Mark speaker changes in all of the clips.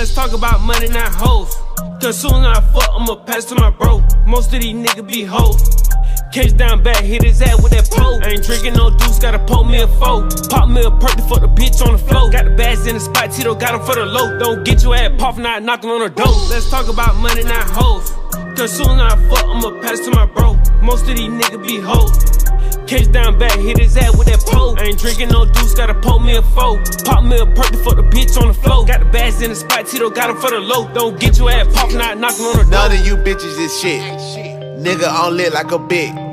Speaker 1: Let's talk about money, not hoes. Cause soon as I fuck, I'ma pass to my bro. Most of these niggas be hoes. Case down back, hit his ass with that pole. Ain't drinking no juice, gotta pull me a foe. Pop me a perk for the bitch on the floor. Got the bags in the spot, Tito got him for the low. Don't get your ass poppin' out knocking on the door. Let's talk about money, not hoes. Cause soon as I fuck, I'ma pass to my bro. Most of these niggas be hoes. Case down back, hit his ass with that pole. I ain't drinking no juice, gotta pull me a foe. Pop me a perk for the bitch on the floor. Got the bags in the spot, Tito got him for the low. Don't get your ass poppin' out knocking on the door.
Speaker 2: None of you bitches is shit. Nigga on lit like a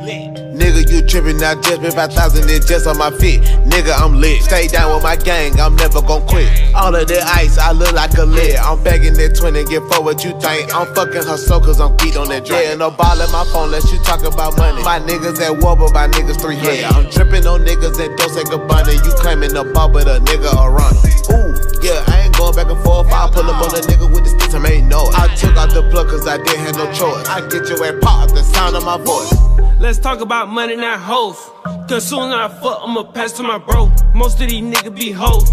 Speaker 2: Nigga, you trippin', I just been 5,000 and just on my feet. Nigga, I'm lit. Stay down with my gang, I'm never gon' quit. All of the ice, I look like a lid. I'm begging that 20, get for what you think. I'm fucking her so cause I'm geeked on that drink. Yeah, no ball in my phone, unless you talk about money. My niggas at war, but my niggas 300. Yeah, I'm trippin' on niggas that don't say goodbye. You claiming the ball, but a nigga a runner. Ooh, yeah, cause I didn't have no choice. I get your ass pop, the sound of my voice.
Speaker 1: Let's talk about money, not hoes. Cause soon as I fuck, I'ma pass to my bro. Most of these niggas be hoes.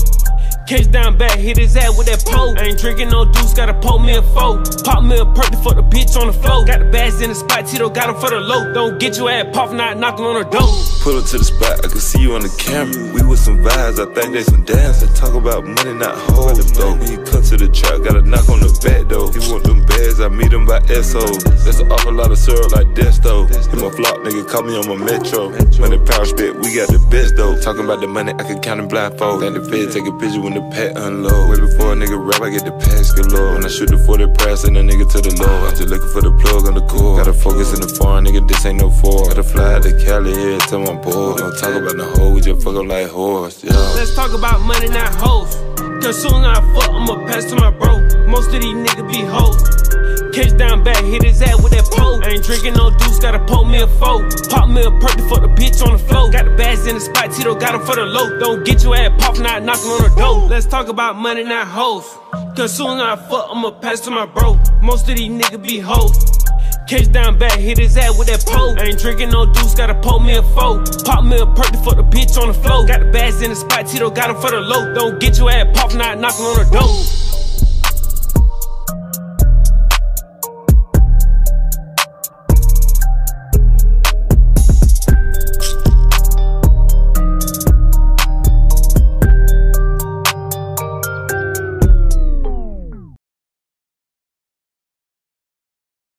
Speaker 1: Case down back, hit his ass with that pole. I ain't drinking no juice, gotta pull me a foe. Pop me a perk for the bitch on the floor. Got the bags in the spot, Tito got him for the low. Don't get your ass poppin' not knocking on the door.
Speaker 3: Pull up to the spot, I can see you on the camera. We with some vibes, I think they some dance. I talk about money, not hoes, though. He come to the trap, gotta knock on the back though. He want them bags, I meet him by SO. That's an awful lot of syrup like this, though. Him a flop nigga, call me on my metro. Money power spit, we got the best though. Talking about the money, I can count them blindfold. Think the fed take a picture when the pet unload. Way before a nigga rap, I get the pass galore. When I shoot the 40 press and a nigga to the low. I'm just looking for the plug on the core. Gotta focus in the foreign, nigga, this ain't no four. Gotta fly out to Cali here till I'm bored. Don't talk about the hoe, we just fuck up like horse, yeah.
Speaker 1: Let's talk about money, not hoes. Cause soon as I fuck, I'ma pass to my bro. Most of these niggas be hoes. Catch down back, hit his ass with that pole. I ain't drinking no juice, gotta pull me a foe. Pop me a perk for the bitch on the floor. Got the bags in the spot, Tito got him for the low. Don't get your ass poppin' out knocking on the door. Let's talk about money, not hoes. Cause soon as I fuck, I'ma pass to my bro. Most of these niggas be hoes. Case down back, hit his ass with that pole. Ain't drinking no juice, gotta pull me a foe. Pop me a perk for the bitch on the floor. Got the bags in the spot, Tito got him for the low. Don't get your ass poppin' out knocking on the door.